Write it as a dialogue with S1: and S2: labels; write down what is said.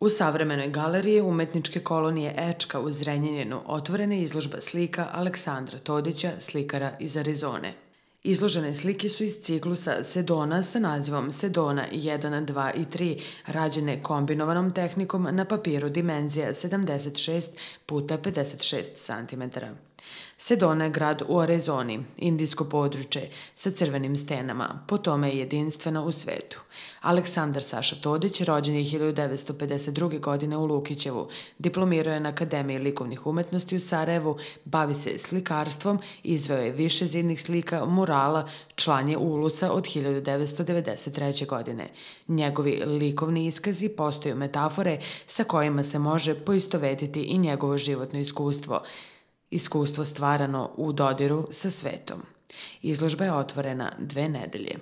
S1: U savremenoj galeriji umetničke kolonije Ečka u Zrenjaninu otvorena je izložba slika Aleksandra Todića, slikara iz Arizone. Izložene slike su iz ciklusa Sedona sa nazivom Sedona 1, 2 i 3, rađene kombinovanom tehnikom na papiru dimenzija 76 puta 56 cm. Sedona je grad u Arizoni, indijsko područje sa crvenim stenama, po tome je jedinstveno u svetu. Aleksandar Saša Todić, rođen je 1952. godine u Lukićevu, diplomirao je na Akademiji likovnih umetnosti u Sarajevu, bavi se slikarstvom, izveo je više zidnih slika, murala, član je Ulusa od 1993. godine. Njegovi likovni iskazi postaju metafore sa kojima se može poistovetiti i njegovo životno iskustvo – iskustvo stvarano u dodiru sa svetom. Izložba je otvorena dve nedelje.